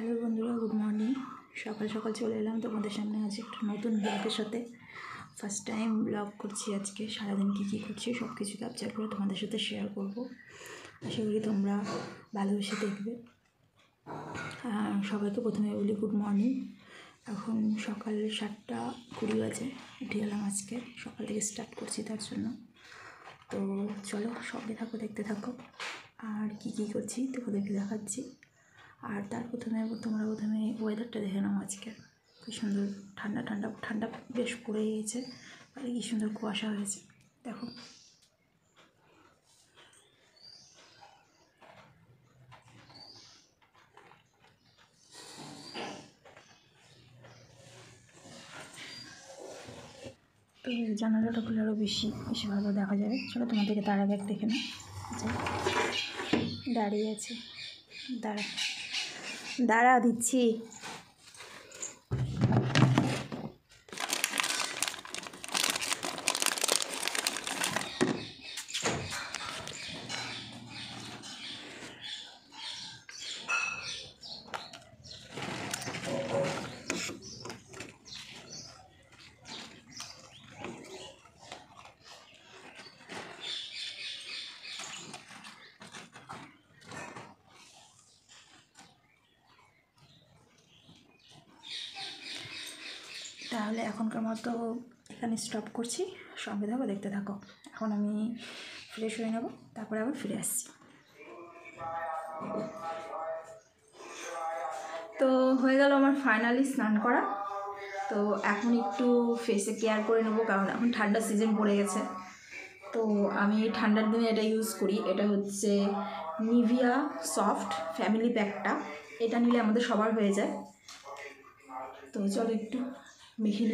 Hello বন্ধুরা, good morning. সকাল সকাল চলে এলাম তোমাদের সামনে আজ একটা নতুন ব্লগের সাথে। ফার্স্ট টাইম ব্লগ করছি আজকে, সারাদিন কী কী করছি সব কিছু ক্যাপচার করে তোমাদের সাথে শেয়ার করব। আশা করি তোমরা ভালোবেসে দেখবে। সবাইকে প্রথমে বলি গুড মর্নিং। এখন সকাল সাতটা কুড়ি বাজে, উঠে গেলাম আজকে। সকাল থেকে স্টার্ট করছি তার জন্য। তো চলো সঙ্গে থাকো, দেখতে থাকো। আর কী কী করছি, তোমাদেরকে দেখাচ্ছি। আর তার প্রথমে তোমরা প্রথমে ওয়েদারটা দেখে নাও আজকে। কি সুন্দর ঠান্ডা ঠান্ডা ঠান্ডা বেশ পড়ে গিয়েছে। আর কি সুন্দর কুয়াশা হয়েছে। দেখো। তো জানালাটা খুলে আরও বেশি বেশি ভালো দেখা যাবে। চলো তোমাদেরকে তার আগে দেখে আচ্ছা দাঁড়িয়ে আছে। দাঁড়া। দাঁড়া দিচ্ছি তাহলে এখনকার মতো এখানে স্টপ করছি। সঙ্গে থাকো, দেখতে থাকো। এখন আমি ফ্রেশ হয়ে নেব, তারপরে আবার ফিরে আসছি। তো হয়ে গেল আমার ফাইনালি স্নান করা। তো এখন একটু ফেসে কেয়ার করে নেব, কারণ এখন ঠান্ডার সিজন পড়ে গেছে। তো আমি ঠান্ডার দিনে এটা ইউজ করি। এটা হচ্ছে নিভিয়া সফট ফ্যামিলি প্যাকটা এটা নিলে আমাদের সবার হয়ে যায়। তো চলো একটু মেখে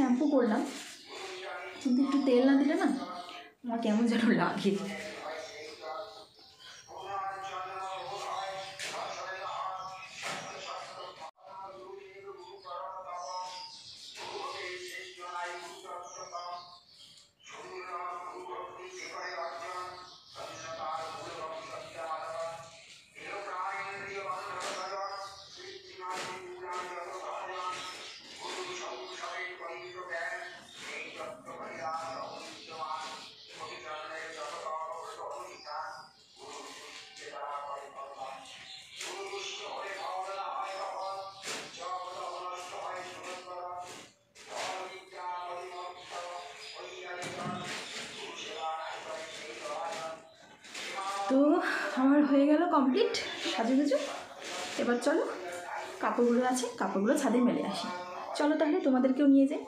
শ্যাম্পু করলাম। কিন্তু একটু তেল না দিলে না আমার কেমন যেন লাগে। তো আমার হয়ে গেল কমপ্লিট সাজুগুজু। এবার চলো, কাপড়গুলো আছে, কাপড়গুলো ছাদে মেলে আসি। চলো তাহলে তোমাদেরকেও নিয়ে যাই।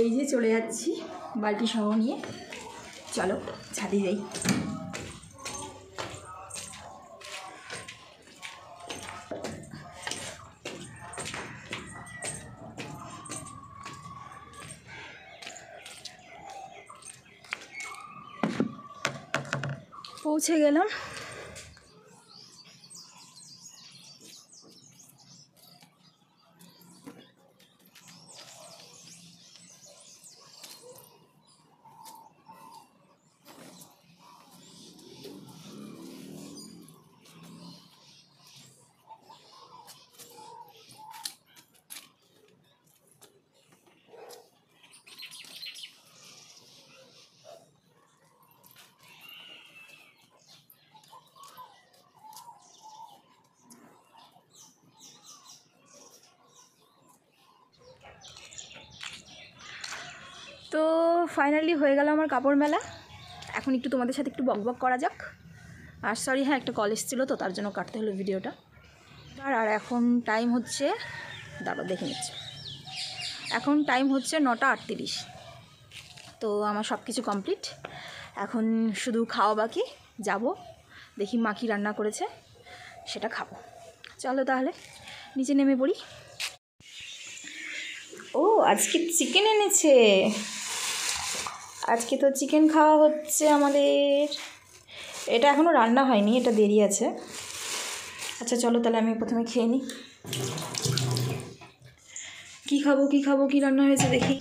এই যে চলে যাচ্ছি বালতি সহ নিয়ে। চলো, ছাদে যাই। পৌঁছে গেলাম তো ফাইনালি হয়ে গেল আমার কাপড় মেলা। এখন একটু তোমাদের সাথে একটু বকবক করা যাক। আর সরি হ্যাঁ একটা কলেজ ছিল তো, তার জন্য কাটতে হলো ভিডিওটা। আর আর এখন টাইম হচ্ছে দাঁড়ো দেখে নিচ্ছে। এখন টাইম হচ্ছে নটা আটত্রিশ। তো আমার সব কিছু কমপ্লিট এখন শুধু খাওয়া বাকি, যাব, দেখি মা কি রান্না করেছে, সেটা খাব। চলো তাহলে, নিচে নেমে পড়ি। ও, আজকে চিকেন এনেছে। আজকে তো চিকেন খাওয়া হচ্ছে আমাদের। এটা এখনও রান্না হয়নি, এটা দেরি আছে। আচ্ছা চলো তাহলে আমি প্রথমে খেয়ে নিই। কী খাব কী খাব, কী রান্না হয়েছে দেখি।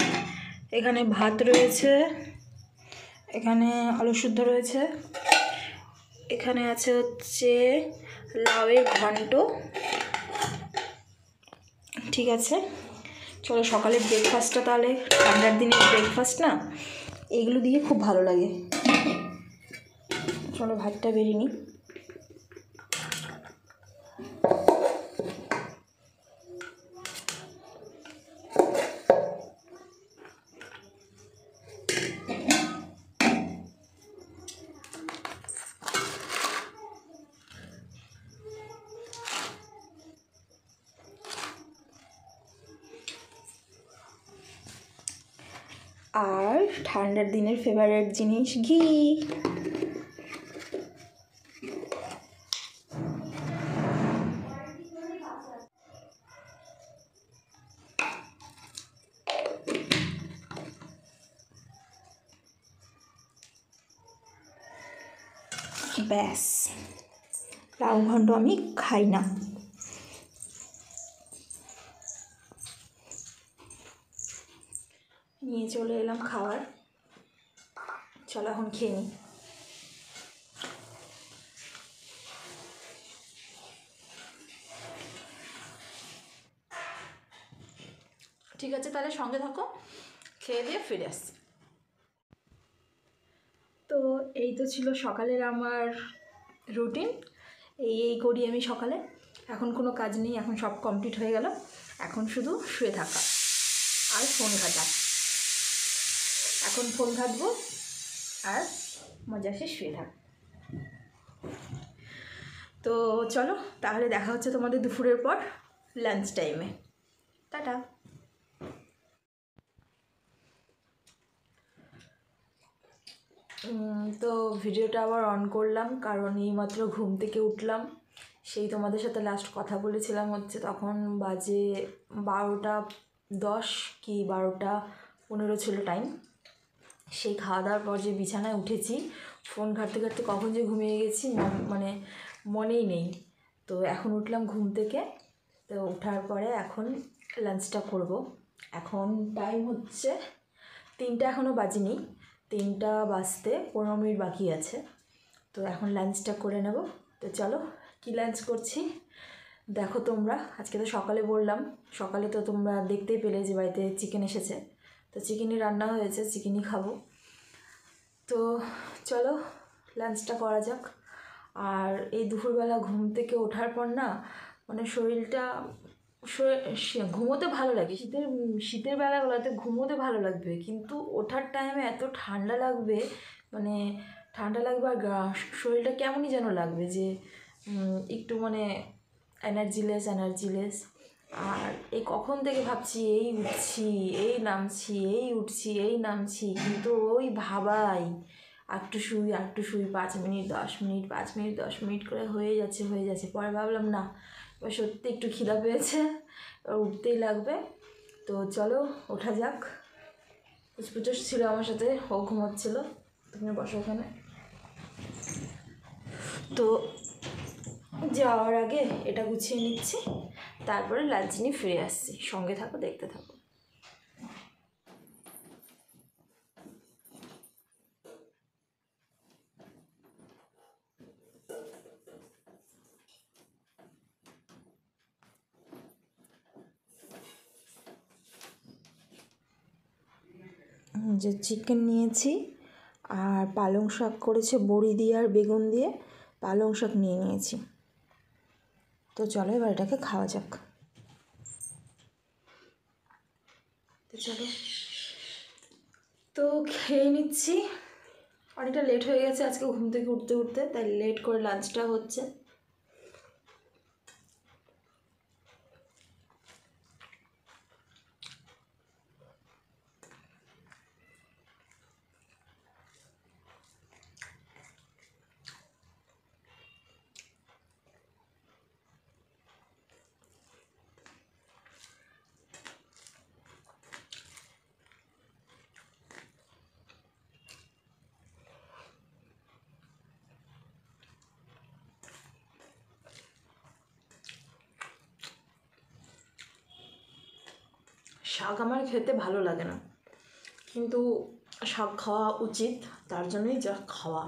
এখানে ভাত রয়েছে, এখানে আলু শুদ্ধ রয়েছে, এখানে আছে হচ্ছে লাউয়ের ঘন্ট। ঠিক আছে, চলো সকালের ব্রেকফাস্টটা তাহলে। ঠান্ডার দিনের ব্রেকফাস্ট না? এগুলো দিয়ে খুব ভালো লাগে। চলো ভাতটা বেরিয়ে নিই। আর ঠান্ডার দিনের ফেভারেট জিনিস ঘি। ব্যাস লাউ ঘন্ট আমি খাই না। নিয়ে চলে এলাম খাওয়ার। চলো এখন খেয়ে নিই ঠিক আছে, তাহলে সঙ্গে থাকো। খেয়ে দিয়ে ফিরে আসছি। তো এই তো ছিল সকালের আমার রুটিন এই এই করি আমি সকালে। এখন কোনো কাজ নেই, এখন সব কমপ্লিট হয়ে গেল। এখন শুধু শুয়ে থাকা। আর ফোন ঘাটা। এখন ফোন ঘাটবো আর মজা সে শুয়ে থাক। তো চলো, তাহলে দেখা হচ্ছে তোমাদের দুপুরের পর লাঞ্চ টাইমে টাটা। তো ভিডিওটা আবার অন করলাম, কারণ এইমাত্র ঘুম থেকে উঠলাম। সেই তোমাদের সাথে লাস্ট কথা বলেছিলাম হচ্ছে তখন বাজে বারোটা দশ কি বারোটা পনেরো ছিল টাইম সেই খাওয়া দাওয়ার পর যে বিছানায় উঠেছি ফোন ঘাঁটতে ঘাঁটতে কখন যে ঘুমিয়ে গেছি মানে মনেই নেই। তো এখন উঠলাম ঘুম থেকে, তো ওঠার পরে এখন লাঞ্চটা করব। এখন টাইম হচ্ছে তিনটা এখনও বাজেনি, তিনটা বাজতে পনেরো মিনিট বাকি আছে। তো এখন লাঞ্চটা করে নেব। তো চলো, কী লাঞ্চ করছি? দেখো তোমরা, আজকে তো সকালে বললাম, সকালে তো তোমরা দেখতেই পেলে যে বাড়িতে চিকেন এসেছে। তো চিকেনই রান্না হয়েছে চিকেনই খাব। তো চলো লাঞ্চটা করা যাক। আর এই দুপুরবেলা ঘুম থেকে ওঠার পর না মানে শরীরটা শরীর- ঘুমোতে ভালো লাগে। শীতের শীতের বেলাগুলোতে ঘুমোতে ভালো লাগবে, কিন্তু ওঠার টাইমে এত ঠান্ডা লাগবে মানে ঠান্ডা লাগবে আর শরীরটা কেমনই যেন লাগবে যে একটু মানে এনার্জিলেস এনার্জিলেস আর এই কখন থেকে ভাবছি, এই উঠছি, এই নামছি, এই উঠছি, এই নামছি, কিন্তু ওই ভাবাই একটু শুই একটু শুই, পাঁচ মিনিট, দশ মিনিট, পাঁচ মিনিট, দশ মিনিট করে হয়ে যাচ্ছে হয়ে যাচ্ছে। পরে ভাবলাম, না, এবার সত্যি একটু খিদা পেয়েছে, এবার উঠতেই লাগবে। তো চলো, ওঠা যাক। পুচপুচুস ছিল আমার সাথে, ও ঘুমাচ্ছিল। তুমি বসো ওখানে তো যাওয়ার আগে এটা গুছিয়ে নিচ্ছি। তারপরে লাঞ্চ নিয়ে ফিরে আসছি। সঙ্গে থাকো, দেখতে থাকো। যে চিকেন নিয়েছি, আর পালং শাক করেছে বড়ি দিয়ে আর বেগুন দিয়ে, পালং শাক নিয়ে নিয়েছি। তো চলো এবার এটাকে খাওয়া যাক। তো চলো। তো খেয়ে নিচ্ছি। অনেকটা লেট হয়ে গেছে, আজকে ঘুম থেকে উঠতে উঠতে, তাই লেট করে লাঞ্চটা হচ্ছে। শাক আমার খেতে ভালো লাগে না। কিন্তু শাক খাওয়া উচিত, তার জন্যই যা খাওয়া।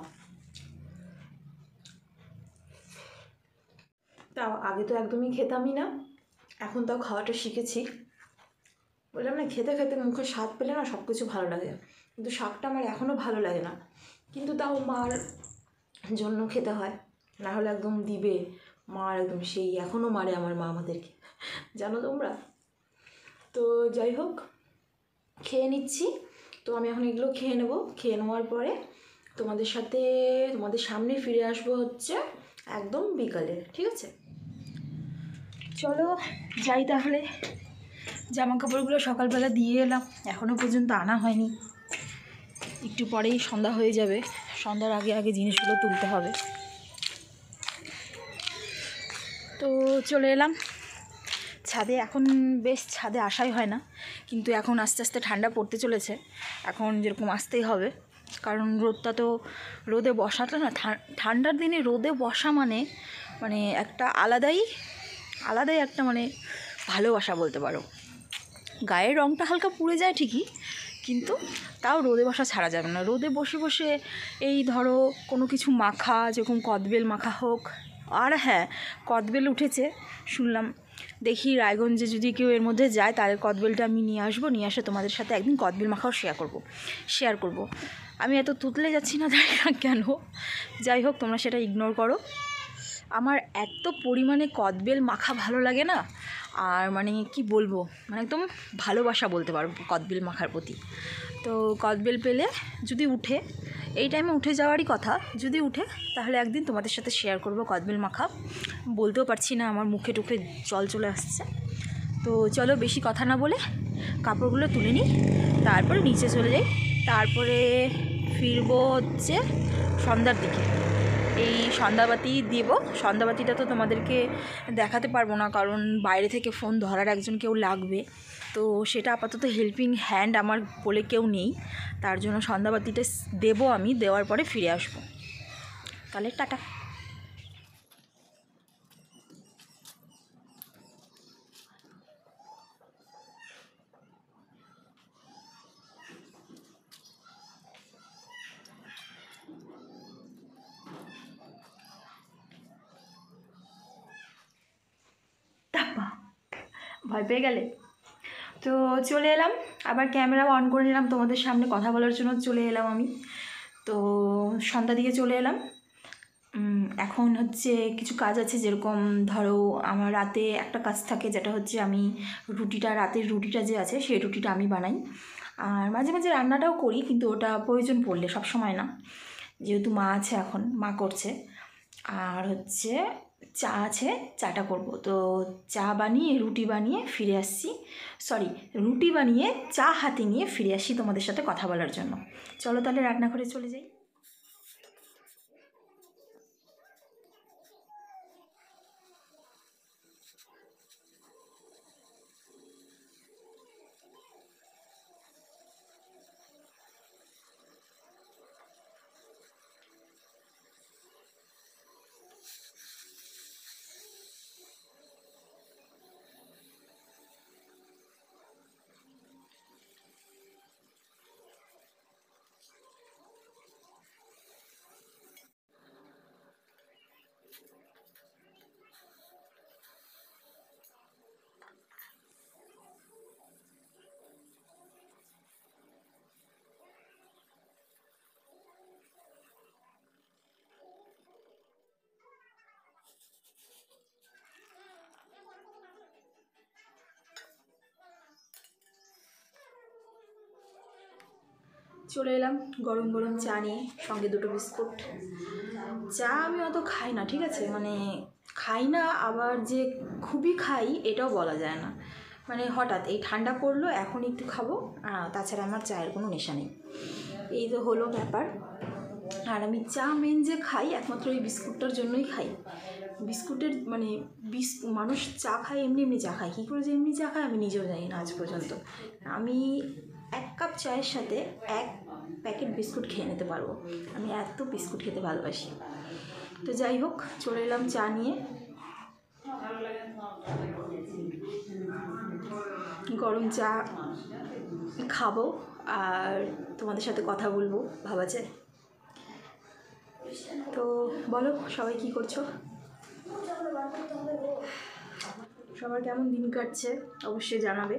তাও আগে তো একদমই খেতামই না, এখন তাও খাওয়াটা শিখেছি। বললাম না, খেতে খেতে মুখে স্বাদ পেলে না সব কিছু ভালো লাগে। কিন্তু শাকটা আমার এখনও ভালো লাগে না। কিন্তু তাও মার জন্য খেতে হয়। না হলে একদম দিবে। মার একদম সেই এখনও মারে আমার মা আমাদেরকে। জানো তোমরা? তো যাই হোক, খেয়ে নিচ্ছি। তো আমি এখন এগুলো খেয়ে নেব। খেয়ে নেওয়ার পরে তোমাদের সাথে, তোমাদের সামনে ফিরে আসব হচ্ছে একদম বিকালে, ঠিক আছে? চলো, যাই তাহলে। জামা কাপড়গুলো সকালবেলা দিয়ে এলাম এখনও পর্যন্ত আনা হয়নি। একটু পরেই সন্ধ্যা হয়ে যাবে, সন্ধ্যার আগে আগে জিনিসগুলো তুলতে হবে। তো চলে এলাম। ছাদে এখন বেশ ছাদে আসাই হয় না, কিন্তু এখন আস্তে আস্তে ঠান্ডা পড়তে চলেছে। এখন যেরকম আসতেই হবে, কারণ রোদটা তো রোদে বসাটা না ঠান্ডার দিনে রোদে বসা মানে মানে একটা আলাদাই আলাদাই একটা মানে ভালোবাসা বলতে পারো। গায়ের রঙটা হালকা পুড়ে যায় ঠিকই, কিন্তু তাও রোদে বসা ছাড়া যাবে না। রোদে বসে বসে এই ধরো কোনো কিছু মাখা, যেরকম কদবেল মাখা হোক, আর হ্যাঁ কদবেল উঠেছে, শুনলাম দেখি রায়গঞ্জে যদি কেউ এর মধ্যে যায়, তাহলে কদবেলটা আমি নিয়ে আসব, নিয়ে আসে তোমাদের সাথে একদিন কদবেল মাখাও শেয়ার করব শেয়ার করব। আমি এত তুতলে যাচ্ছি না, তাই না কেন? যাই হোক, তোমরা সেটা ইগনোর করো। আমার এত পরিমাণে কদবেল মাখা ভালো লাগে না। আর মানে কি বলব? মানে একদম ভালোবাসা বলতে পারব কদবেল মাখার প্রতি। তো কদবেল পেলে যদি উঠে, এই টাইমে উঠে যাওয়ারই কথা, যদি উঠে তাহলে একদিন তোমাদের সাথে শেয়ার করব কদবেল মাখা। বলতেও পারছি না, আমার মুখে টুখে জল চলে আসছে। তো চলো বেশি কথা না বলে কাপড়গুলো তুলে নিই, তারপরে নিচে চলে যাই। তারপরে ফিরবো হচ্ছে সন্ধ্যার দিকে। এই সন্ধ্যাবাতি দেবো। সন্ধ্যাবাতিটা তো তোমাদেরকে দেখাতে পারব না, কারণ বাইরে থেকে ফোন ধরার একজন কেউ লাগবে। তো সেটা আপাতত হেল্পিং হ্যান্ড আমার বলে কেউ নেই। তার জন্য সন্ধ্যাবাতিটা দেবো আমি, দেওয়ার পরে ফিরে আসব। তাহলে টাটা। ভয় পেয়ে গেলে। তো চলে এলাম, আবার ক্যামেরা অন করে নিলাম, তোমাদের সামনে কথা বলার জন্য চলে এলাম আমি। তো সন্ধ্যা দিকে চলে এলাম। এখন হচ্ছে কিছু কাজ আছে, যেরকম ধরো আমার রাতে একটা কাজ থাকে, যেটা হচ্ছে আমি রুটিটা, রাতের রুটিটা যে আছে, সেই রুটিটা আমি বানাই। আর মাঝে মাঝে রান্নাটাও করি, কিন্তু ওটা প্রয়োজন পড়লে, সব সময় না। যেহেতু মা আছে এখন, মা করছে। আর হচ্ছে চা আছে, চাটা করব। তো চা বানিয়ে, রুটি বানিয়ে ফিরে আসছি। সরি রুটি বানিয়ে চা হাতে নিয়ে ফিরে আসি তোমাদের সাথে কথা বলার জন্য। চলো তাহলে রান্নাঘরে চলে যাই। চলে এলাম গরম গরম চা নিয়ে, সঙ্গে দুটো বিস্কুট। চা আমি অত খাই না, ঠিক আছে? মানে খাই না, আবার যে খুবই খাই এটাও বলা যায় না। মানে হঠাৎ এই ঠান্ডা পড়ল, এখন একটু খাব তাছাড়া আমার চায়ের কোনো নেশা নেই। এই তো হলো ব্যাপার। আর আমি চা মেন যে খাই, একমাত্র এই বিস্কুটটার জন্যই খাই। বিস্কুটের মানে বিস, মানুষ চা খায়, এমনি এমনি চা খায়। কী করে যে এমনি চা খায়, আমি নিজেও জানি না আজ পর্যন্ত। আমি এক কাপ চায়ের সাথে এক প্যাকেট বিস্কুট খেয়ে নিতে পারব। আমি এত বিস্কুট খেতে ভালোবাসি। তো যাই হোক, চলে এলাম চা নিয়ে। গরম চা খাব আর তোমাদের সাথে কথা বলব, ভাবা যায়। তো বলো, সবাই কি করছ? সবার কেমন দিন কাটছে, অবশ্যই জানাবে।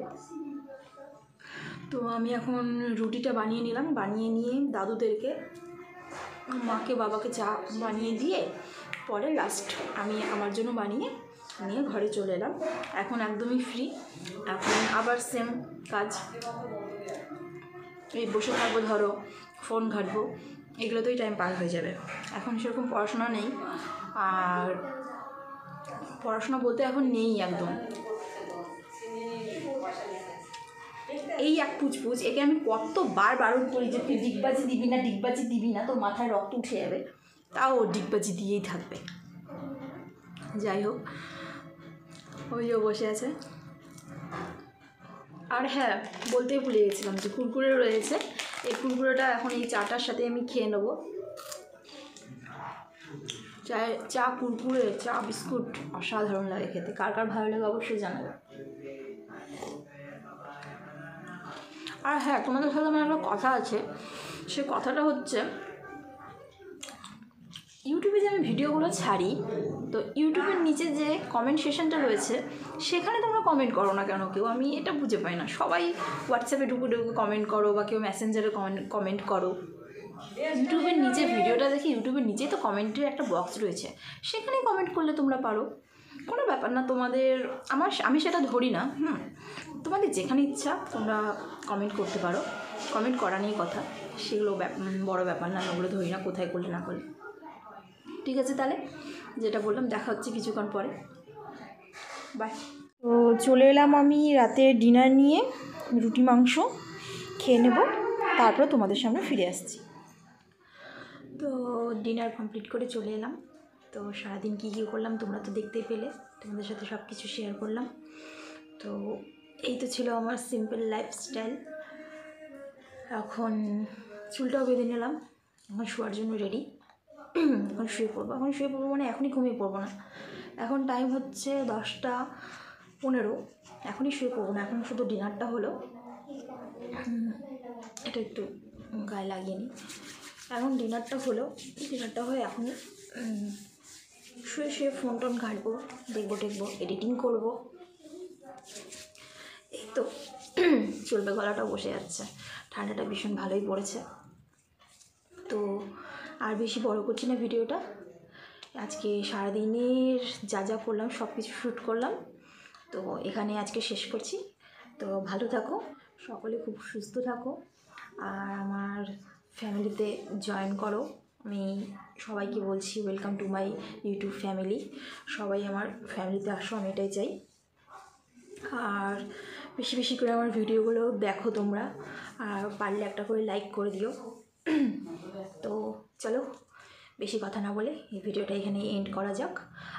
তো আমি এখন রুটিটা বানিয়ে নিলাম। বানিয়ে নিয়ে দাদুদেরকে, মাকে, বাবাকে চা বানিয়ে দিয়ে পরে লাস্ট আমি আমার জন্য বানিয়ে নিয়ে ঘরে চলে এলাম। এখন একদমই ফ্রি এখন আবার সেম কাজ। এই বসে থাকব ধরো ফোন ঘাটবো, এগুলোতেই টাইম পার হয়ে যাবে। এখন সেরকম পড়াশোনা নেই। আর পড়াশোনা বলতে এখন নেই একদম। এই এক পুচপুচ একে আমি কতবার বারণ করি যে তুই ডিগবাজি দিবি না, ডিগবাজি দিবি না, তোর মাথায় রক্ত উঠে যাবে। তাও ডিগবাজি দিয়েই থাকবে। যাই হোক, ওই যে বসে আছে। আর হ্যাঁ বলতেই ভুলে গেছিলাম যে কুরকুরে রয়েছে। এই কুরকুরেটা এখন এই চাটার সাথে আমি খেয়ে নেব। চায়ের, চা কুরকুরে, চা বিস্কুট অসাধারণ লাগে খেতে। কার কার ভালো লাগে অবশ্যই জানাবে। আর হ্যাঁ তোমাদের সাথে আমার একটা কথা আছে। সে কথাটা হচ্ছে, ইউটিউবে যে আমি ভিডিওগুলো ছাড়ি, তো ইউটিউবের নিচে যে কমেন্ট সেশনটা রয়েছে, সেখানে তোমরা কমেন্ট করো না কেন? কেউ আমি এটা বুঝে পাই না। সবাই হোয়াটসঅ্যাপে ঢুকে ঢুকে কমেন্ট করো বা কেউ মেসেঞ্জারে কমেন্ট কমেন্ট করো। ইউটিউবের নিচে ভিডিওটা দেখি ইউটিউবের নিচেই তো কমেন্টের একটা বক্স রয়েছে। সেখানে কমেন্ট করলে তোমরা পারো। কোনো ব্যাপার না তোমাদের আমার আমি সেটা ধরি না হুম? তোমাদের যেখানে ইচ্ছা তোমরা কমেন্ট করতে পারো। কমেন্ট করা নিয়ে কথা সেগুলো বড় ব্যাপার না ওগুলো ধরি না কোথায় করলে না করলে। ঠিক আছে তাহলে? যেটা বললাম দেখা হচ্ছে কিছুক্ষণ পরে। বাই তো চলে এলাম আমি রাতে ডিনার নিয়ে রুটি মাংস খেয়ে নেব তারপর তোমাদের সামনে ফিরে আসছি। তো ডিনার কমপ্লিট করে চলে এলাম। তো সারাদিন কী কী করলাম তোমরা তো দেখতেই পেলে। তোমাদের সাথে সব কিছু শেয়ার করলাম। তো এই তো ছিল আমার সিম্পল লাইফস্টাইল এখন চুলটাও বেঁধে নিলাম। এখন শোয়ার জন্য রেডি এখন শুয়ে পড়ব। এখন শুয়ে পড়ব মানে এখনই ঘুমিয়ে পড়ব না। এখন টাইম হচ্ছে দশটা পনেরো। এখনই শুয়ে পড়ব না। এখন শুধু ডিনারটা হলো। এটা একটু গায়ে লাগিয়ে নিই এখন ডিনারটা হলো। ডিনারটা হয়ে এখন শুয়ে শুয়ে ফোন টোন ঘাটবো, দেখব, টেকবো এডিটিং করব। এই তো, চলবে গলাটাও বসে যাচ্ছে। ঠান্ডাটা ভীষণ ভালোই পড়েছে। তো আর বেশি বড় করছি না ভিডিওটা। আজকে সারাদিনের যা যা করলাম সব কিছু শ্যুট করলাম। তো এখানে আজকে শেষ করছি। তো ভালো থাকো, সকলে খুব সুস্থ থাকো। আর আমার ফ্যামিলিতে জয়েন করো। আমি সবাইকে বলছি welcome to my YouTube family সবাই আমার ফ্যামিলিতে আসো, আমি এটাই চাই। আর বেশি বেশি করে আমার ভিডিওগুলো দেখো তোমরা, আর পারলে একটা করে লাইক করে দিও। তো চলো, বেশি কথা না বলে এই ভিডিওটা এখানে এন্ড করা যাক।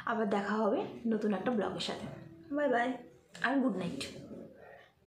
আবার দেখা হবে নতুন একটা ব্লগের সাথে। বাই বাই আর গুড নাইট